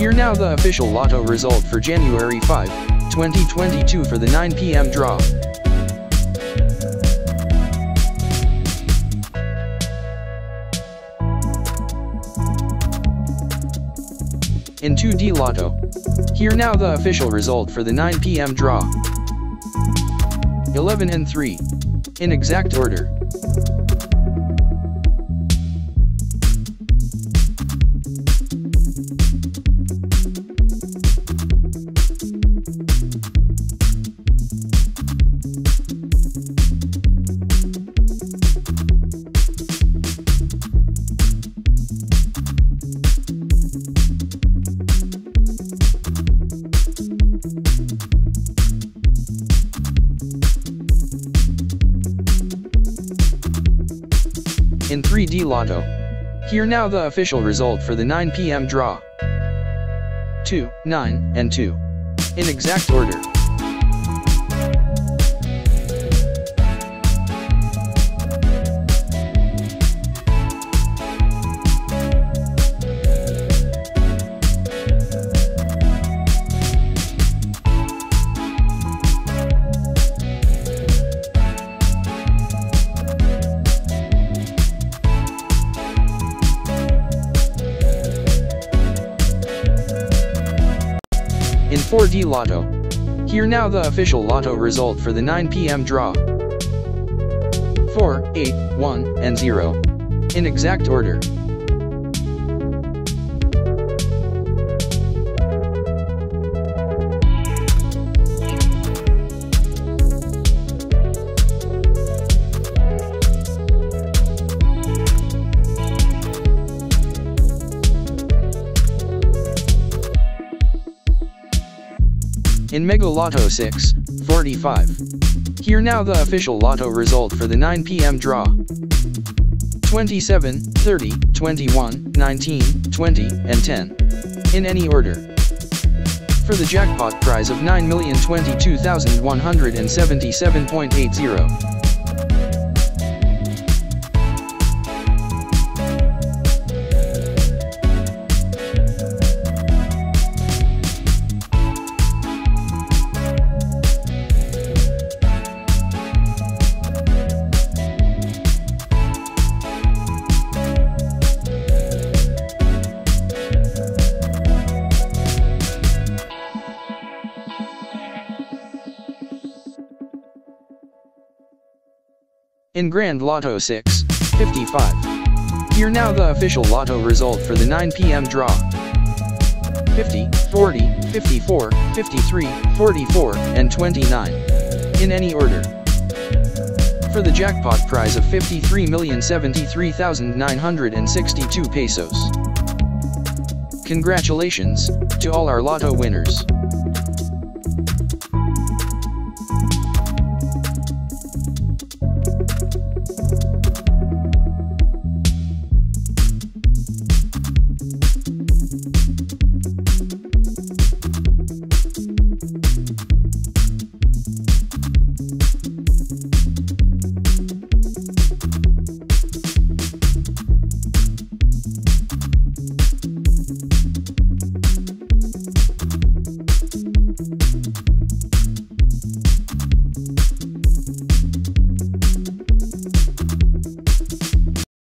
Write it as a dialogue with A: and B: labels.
A: Here now the official lotto result for January 5, 2022 for the 9 p.m. draw. In 2D Lotto. Here now the official result for the 9 p.m. draw. 11 and 3. In exact order. In 3D Lotto. Here now the official result for the 9 p.m. draw. 2, 9, and 2. In exact order. 4D Lotto. Here now the official Lotto result for the 9 p.m. draw. 4, 8, 1, and 0. In exact order. In Mega Lotto 6, 45. Here now the official Lotto result for the 9 p.m. draw. 27, 30, 21, 19, 20, and 10. In any order. For the jackpot prize of 9,022,177.80. In Grand Lotto 6, 55. Here now the official Lotto result for the 9 p.m. draw. 50, 40, 54, 53, 44, and 29. In any order. For the jackpot prize of 53,073,962 pesos. Congratulations to all our Lotto winners.